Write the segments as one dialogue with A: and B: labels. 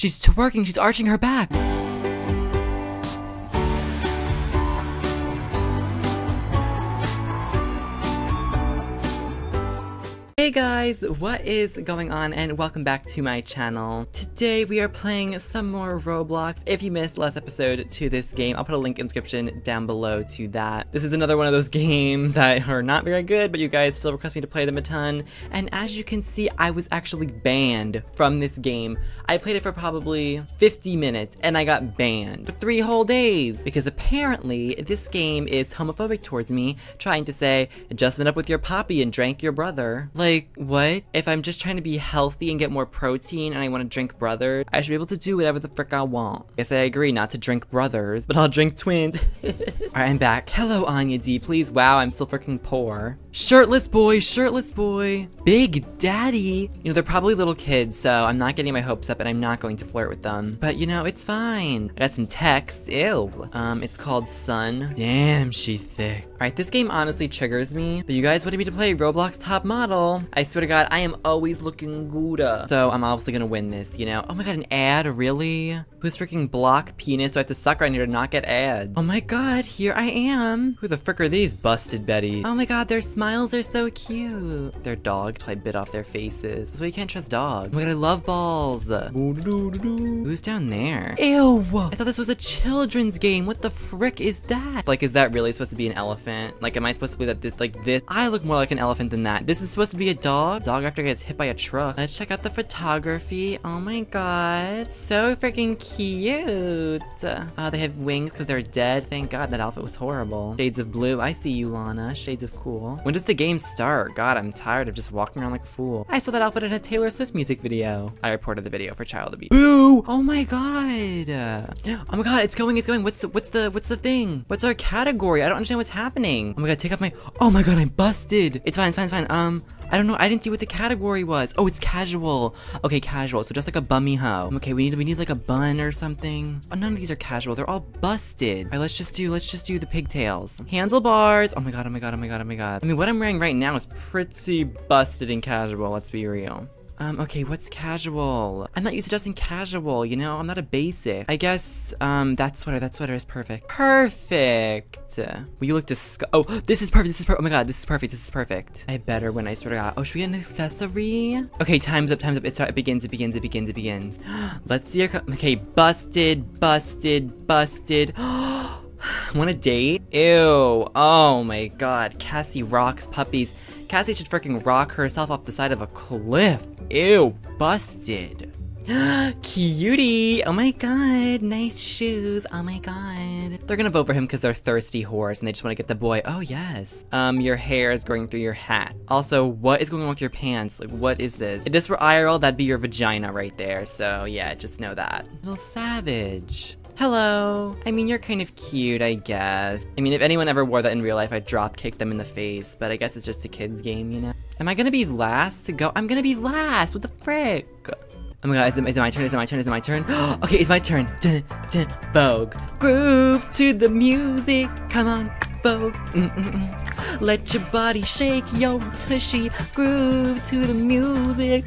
A: She's twerking. She's arching her back. Hey guys, what is going on and welcome back to my channel. Today we are playing some more Roblox. If you missed last episode to this game, I'll put a link in description down below to that. This is another one of those games that are not very good, but you guys still request me to play them a ton. And as you can see, I was actually banned from this game. I played it for probably 50 minutes and I got banned for three whole days because apparently this game is homophobic towards me, trying to say, just met up with your poppy and drank your brother. Like, like, what? If I'm just trying to be healthy and get more protein and I want to drink brothers, I should be able to do whatever the frick I want. Guess I agree not to drink brothers, but I'll drink twins. Alright, I'm back. Hello, Anya D, please. Wow, I'm still freaking poor. Shirtless boy, shirtless boy. Big daddy. You know, they're probably little kids, so I'm not getting my hopes up and I'm not going to flirt with them. But you know, it's fine. I got some text. Ew. Um, it's called Sun. Damn, she thick. Alright, this game honestly triggers me, but you guys wanted me to play Roblox Top Model. I swear to god, I am always looking good. So I'm obviously gonna win this, you know? Oh my god, an ad? Really? Who's freaking block penis? Do I have to suck right here to not get ads? Oh my god, here I am. Who the frick are these busted Betty? Oh my god, their smiles are so cute. Their dogs I bit off their faces. That's why you can't trust dogs. Oh my god, I love balls. Who's down there? Ew! I thought this was a children's game. What the frick is that? Like, is that really supposed to be an elephant? Like, am I supposed to be that this, like this? I look more like an elephant than that. This is supposed to be a dog. Dog after gets hit by a truck. Let's check out the photography. Oh my god. So freaking cute. Oh, they have wings because they're dead. Thank god that outfit was horrible. Shades of blue. I see you, Lana. Shades of cool. When does the game start? God, I'm tired of just walking around like a fool. I saw that outfit in a Taylor Swift music video. I reported the video for child abuse. Boo! Oh my god. Oh my god, it's going, it's going. What's the, what's the, what's the thing? What's our category? I don't understand what's happening. Oh my god, take off my, oh my god, I'm busted. It's fine, it's fine, it's fine. Um, I don't know. I didn't see what the category was. Oh, it's casual. Okay, casual. So just like a bummy hoe. Okay, we need we need like a bun or something. Oh, none of these are casual. They're all busted. All right, let's just do let's just do the pigtails. Handlebars. Oh my god. Oh my god. Oh my god. Oh my god. I mean, what I'm wearing right now is pretty busted and casual. Let's be real. Um, okay, what's casual? I'm not used to dressing casual, you know? I'm not a basic. I guess, um, that sweater, that sweater is perfect. Perfect! You look disgust- Oh, this is perfect, this is perfect. Oh my god, this is perfect, this is perfect. I better when I swear to god. Oh, should we get an accessory? Okay, time's up, time's up. It's, it begins, it begins, it begins, it begins. Let's see your- Okay, busted, busted, busted. Want a date? Ew. Oh my god. Cassie rocks puppies. Cassie should freaking rock herself off the side of a cliff. Ew. Busted. Cutie! Oh my god, nice shoes. Oh my god. They're gonna vote for him because they're thirsty whores and they just want to get the boy. Oh yes. Um, your hair is going through your hat. Also, what is going on with your pants? Like, what is this? If this were IRL, that'd be your vagina right there. So yeah, just know that. Little savage. Hello. I mean, you're kind of cute, I guess. I mean, if anyone ever wore that in real life, I'd drop kick them in the face, but I guess it's just a kid's game, you know? Am I gonna be last to go? I'm gonna be last! What the frick? Oh my god, is it, is it my turn? Is it my turn? Is it my turn? okay, it's my turn. Dun, dun, Vogue. Groove to the music. Come on, Vogue. Mm -mm -mm. Let your body shake, yo, tushy. Groove to the music.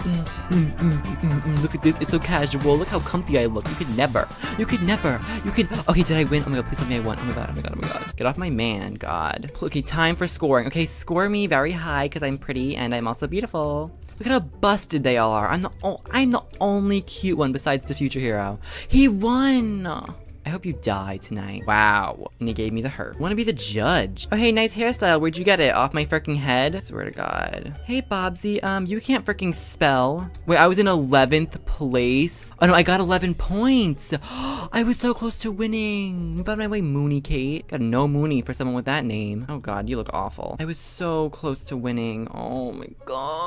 A: Mm, mm, mm, Look at this, it's so casual. Look how comfy I look. You could never. You could never. You could. Okay, did I win? Oh my god, please tell me I won. Oh my god, oh my god, oh my god. Get off my man, God. Okay, time for scoring. Okay, score me very high because I'm pretty and I'm also beautiful. Look at how busted they all are. I'm the I'm the only cute one besides the future hero. He won! I hope you die tonight. Wow. And he gave me the hurt. Want to be the judge. Oh, hey, nice hairstyle. Where'd you get it? Off my freaking head? Swear to God. Hey, Bobsy. Um, you can't freaking spell. Wait, I was in 11th place. Oh, no, I got 11 points. I was so close to winning. Move out of my way, Mooney Kate. Got no Mooney for someone with that name. Oh, God, you look awful. I was so close to winning. Oh, my God.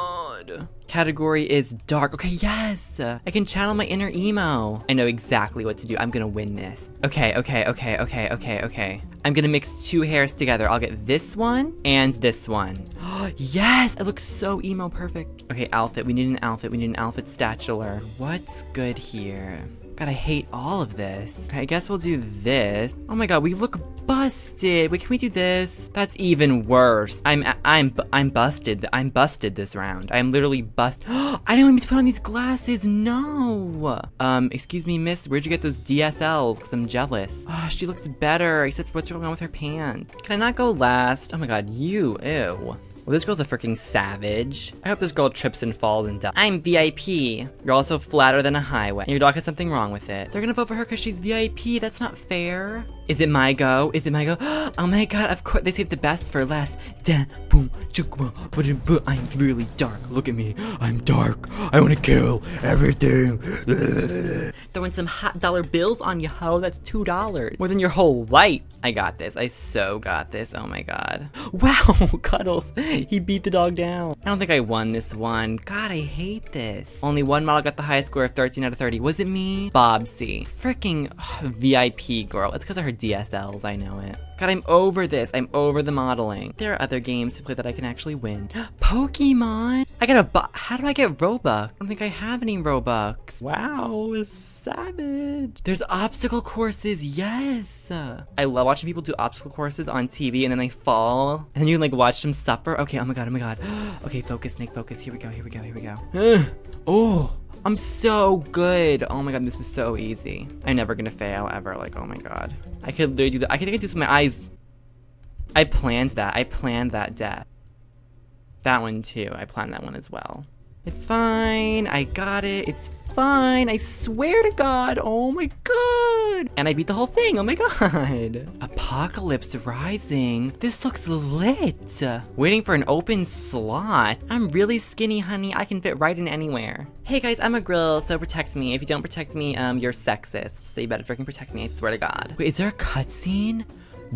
A: Category is dark. Okay, yes! I can channel my inner emo. I know exactly what to do. I'm gonna win this. Okay, okay, okay, okay, okay, okay. I'm gonna mix two hairs together. I'll get this one and this one. yes! It looks so emo perfect. Okay, outfit. We need an outfit. We need an outfit statular. What's good here? God, I hate all of this. I guess we'll do this. Oh my god, we look busted. Wait, can we do this? That's even worse. I'm I'm I'm busted. I'm busted this round. I'm literally bust. I didn't want me to put on these glasses. No. Um, excuse me, miss. Where'd you get those DSLs? Cause I'm jealous. Oh, she looks better. Except what's on with her pants? Can I not go last? Oh my god, you. Ew. Well, this girl's a freaking savage. I hope this girl trips and falls and dies. I'm VIP. You're also flatter than a highway. Your dog has something wrong with it. They're gonna vote for her because she's VIP. That's not fair. Is it my go? Is it my go? Oh my god, of course, they saved the best for last. Boom, I'm really dark. Look at me. I'm dark. I wanna kill everything. Throwing some hot dollar bills on you, ho. That's two dollars. More than your whole life. I got this. I so got this. Oh my god. Wow, Cuddles. He beat the dog down. I don't think I won this one. God, I hate this. Only one model got the highest score of 13 out of 30. Was it me? Bobsy. Freaking uh, VIP girl. It's because of her DSLs, I know it. God, I'm over this. I'm over the modeling. There are other games to play that I can actually win. Pokemon? I got a How do I get Robux? I don't think I have any Robux. Wow, savage. There's obstacle courses, yes. I love watching people do obstacle courses on TV and then they fall. And then you can like watch them suffer. Okay, oh my god, oh my god. okay, focus, Nick, focus. Here we go, here we go, here we go. oh. I'm so good. Oh my god, this is so easy. I'm never gonna fail ever. Like, oh my god. I could literally do that. I could, I could do this with my eyes. I planned that. I planned that death. That one too. I planned that one as well. It's fine. I got it. It's fine. I swear to God. Oh my God. And I beat the whole thing. Oh my God. Apocalypse Rising. This looks lit. Waiting for an open slot. I'm really skinny, honey. I can fit right in anywhere. Hey guys, I'm a grill, so protect me. If you don't protect me, um, you're sexist. So you better freaking protect me. I swear to God. Wait, is there a cutscene?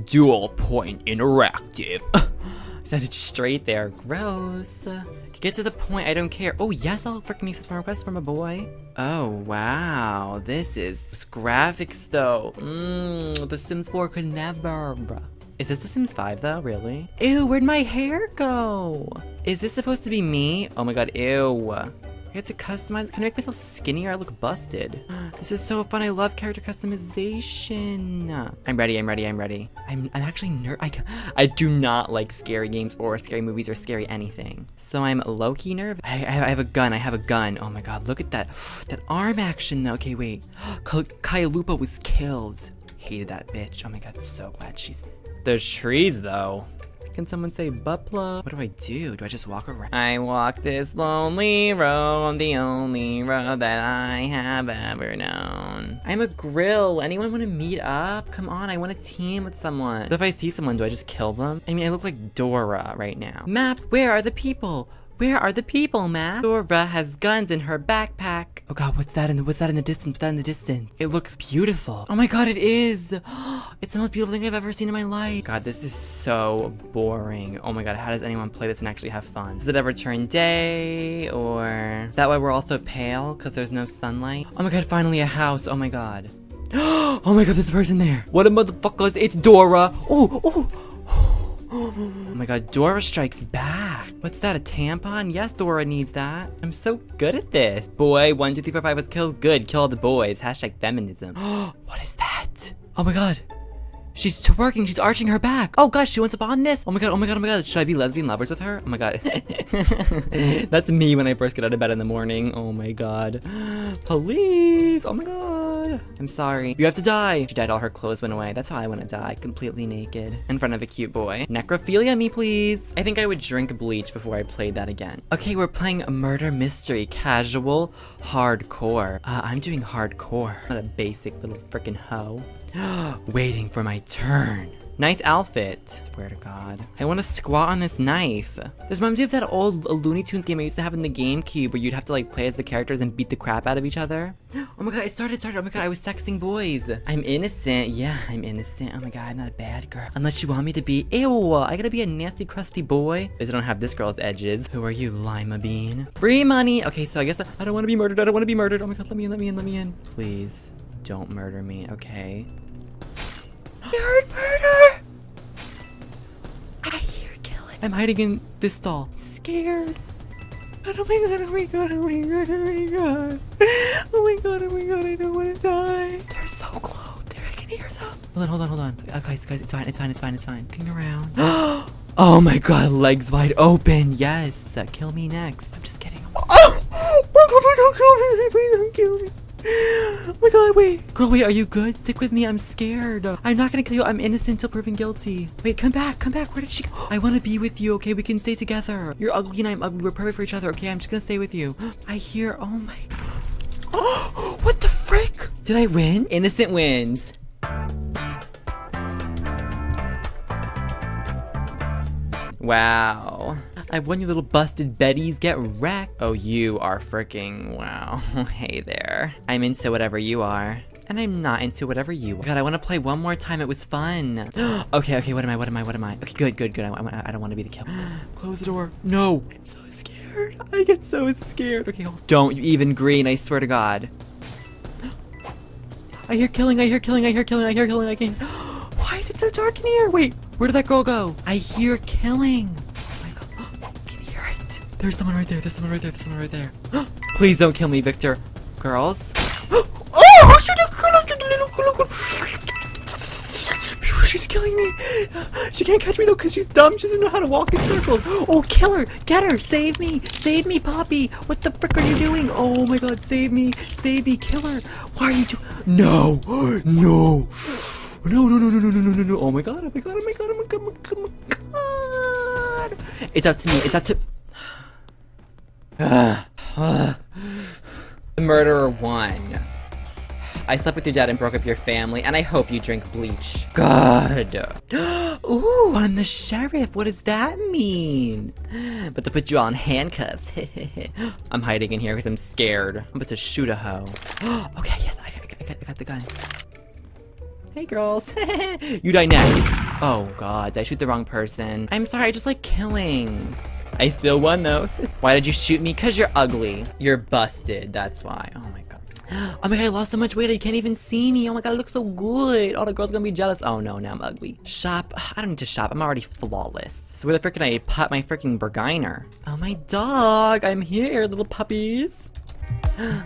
A: Dual point interactive. Sounded straight there. Gross. Get to the point, I don't care. Oh yes, I'll freaking accept my request from a boy. Oh wow, this is graphics though. Mmm, The Sims 4 could never. Is this The Sims 5 though, really? Ew, where'd my hair go? Is this supposed to be me? Oh my god, ew. Get to customize. Can I make myself skinnier? I look busted. This is so fun. I love character customization. I'm ready. I'm ready. I'm ready. I'm, I'm actually ner- I, I do not like scary games or scary movies or scary anything. So I'm low-key nervous. I, I, have a gun. I have a gun. Oh my god, look at that. That arm action. Okay, wait. Kaya Lupa was killed. Hated that bitch. Oh my god, so glad she's... There's trees though. Can someone say butt plug? What do I do? Do I just walk around? I walk this lonely road, the only road that I have ever known. I'm a grill. Anyone want to meet up? Come on, I want to team with someone. But if I see someone, do I just kill them? I mean, I look like Dora right now. Map, where are the people? Where are the people, Matt? Dora has guns in her backpack. Oh god, what's that in the what's that in the distance? What's that in the distance? It looks beautiful. Oh my god, it is. It's the most beautiful thing I've ever seen in my life. God, this is so boring. Oh my god, how does anyone play this and actually have fun? Does it ever turn day or is that why we're all so pale? Because there's no sunlight? Oh my god, finally a house. Oh my god. oh my god, there's a person there. What a motherfuckers. It's Dora. Oh, oh. Oh my god, Dora strikes back. What's that, a tampon? Yes, Dora needs that. I'm so good at this. Boy, 1, 2, 3, 4, 5 was killed. Good, kill all the boys. Hashtag feminism. what is that? Oh my god. She's twerking. She's arching her back. Oh gosh, she wants up on this. Oh my god. Oh my god. Oh my god. Should I be lesbian lovers with her? Oh my god. That's me when I first get out of bed in the morning. Oh my god. Police. Oh my god. I'm sorry. You have to die. She died. All her clothes went away. That's how I want to die. Completely naked in front of a cute boy. Necrophilia me, please. I think I would drink bleach before I played that again. Okay, we're playing a murder mystery. Casual, hardcore. Uh, I'm doing hardcore. Not a basic little freaking hoe. Waiting for my turn. Nice outfit. Swear to God. I want to squat on this knife. This reminds me of that old Looney Tunes game I used to have in the GameCube where you'd have to like play as the characters and beat the crap out of each other. Oh my god, it started, it started. Oh my god, I was sexting boys. I'm innocent. Yeah, I'm innocent. Oh my god, I'm not a bad girl. Unless you want me to be. Ew, I gotta be a nasty, crusty boy. Because I don't have this girl's edges. Who are you, Lima Bean? Free money. Okay, so I guess I, don't want to be murdered. I don't want to be murdered. Oh my god, let me in, let me in, let me in. Please, don't murder me, okay? I heard murder! I'm hiding in this stall. I'm scared. Oh my god, oh my god, oh my god, oh my god. Oh my god, oh my god, I don't want to die. They're so close there, I can hear them. Hold on, hold on, hold on. Oh, guys, guys, it's fine, it's fine, it's fine, it's fine. Looking around. oh my god, legs wide open. Yes. Uh, kill me next. I'm just kidding. Oh! Oh god, don't kill me. Please don't kill me. Oh my god, wait. Girl, wait, are you good? Stick with me. I'm scared. I'm not gonna kill you. I'm innocent until proven guilty. Wait, come back. Come back. Where did she go? I want to be with you, okay? We can stay together. You're ugly and I'm ugly. We're perfect for each other, okay? I'm just gonna stay with you. I hear. Oh my. Oh, what the frick? Did I win? Innocent wins. Wow. I won you little busted Betties. Get wrecked. Oh, you are freaking wow. hey there. I'm into whatever you are. And I'm not into whatever you are. God, I want to play one more time. It was fun. okay, okay, what am I? What am I? What am I? Okay, good, good, good. I, I, I don't want to be the killer. Close the door. No. I'm so scared. I get so scared. Okay, hold. Don't even green. I swear to God. I hear killing. I hear killing. I hear killing. I hear killing. I can. Why is it so dark in here? Wait, where did that girl go? I hear killing. There's someone right there. There's someone right there. There's someone right there. Please don't kill me, Victor. Girls. oh, she's killing me. She can't catch me though because she's dumb. She doesn't know how to walk in circles. Oh, kill her. Get her. Save me. Save me, Poppy. What the frick are you doing? Oh my god, save me. Save me. Kill her. Why are you doing? No. No. No, no, no, no, no, no, no, no. Oh my god. Oh my god. Oh my god. Oh my god. Oh my god. It's up to me. It's up to the murderer won. I slept with your dad and broke up your family, and I hope you drink bleach. God. Ooh, I'm the sheriff. What does that mean? But to put you on handcuffs. I'm hiding in here because I'm scared. I'm about to shoot a hoe. okay, yes, I, I, I, got, I got the gun. Hey girls. you die next. Oh god, did I shoot the wrong person? I'm sorry, I just like killing. I still won though. why did you shoot me? Cause you're ugly. You're busted, that's why. Oh my god. Oh my god, I lost so much weight, I can't even see me. Oh my god, I look so good. All the girls gonna be jealous. Oh no, now I'm ugly. Shop. I don't need to shop, I'm already flawless. So where the frick can I put my freaking Berginer? Oh my dog, I'm here, little puppies.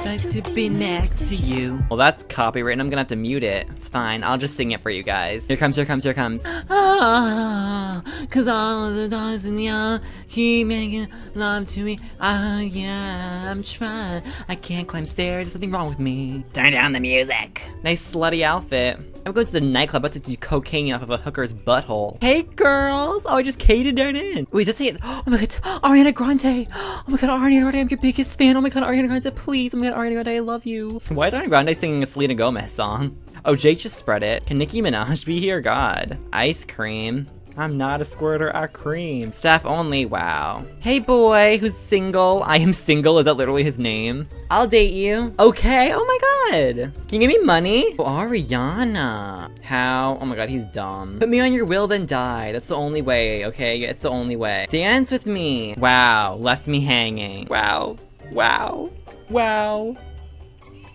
A: Time to be next to you. Well, that's copyright, and I'm gonna have to mute it. It's fine. I'll just sing it for you guys. Here comes, here comes, here comes. Ah, cause all of the dogs in the yard keep making love to me. Ah, yeah, I'm trying. I can't climb stairs. There's something wrong with me. Turn down the music. Nice slutty outfit. I'm going to the nightclub about to do cocaine off of a hooker's butthole. Hey, girls! Oh, I just cated down in. Wait, that's it. Oh my god, Ariana Grande. Oh my god, Ariana Grande, I'm your biggest fan. Oh my god, Ariana Grande, please. Oh my god, Ariana Grande, I love you. Why is Ariana Grande singing a Selena Gomez song? Oh, Jake just spread it. Can Nicki Minaj be here? God. Ice cream. I'm not a squirter, I cream. Staff only, wow. Hey boy, who's single? I am single, is that literally his name? I'll date you. Okay, oh my god. Can you give me money? Oh, Ariana. How? Oh my god, he's dumb. Put me on your will, then die. That's the only way, okay? It's the only way. Dance with me. Wow, left me hanging. Wow, wow, wow.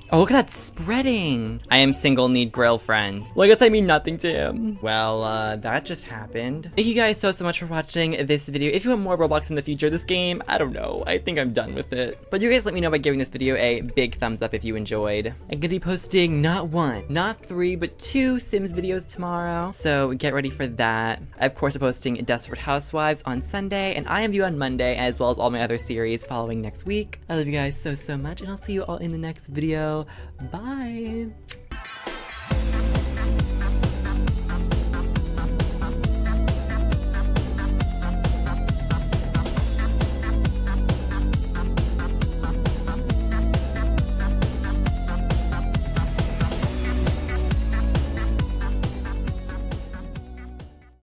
A: Oh, look at that spreading. I am single, need girlfriend. Well, I guess I mean nothing to him. Well, uh, that just happened. Thank you guys so, so much for watching this video. If you want more Roblox in the future, this game, I don't know. I think I'm done with it. But you guys let me know by giving this video a big thumbs up if you enjoyed. I'm gonna be posting not one, not three, but two Sims videos tomorrow. So get ready for that. I, of course, I'm posting Desperate Housewives on Sunday, and I am You on Monday, as well as all my other series following next week. I love you guys so, so much, and I'll see you all in the next video. Bye.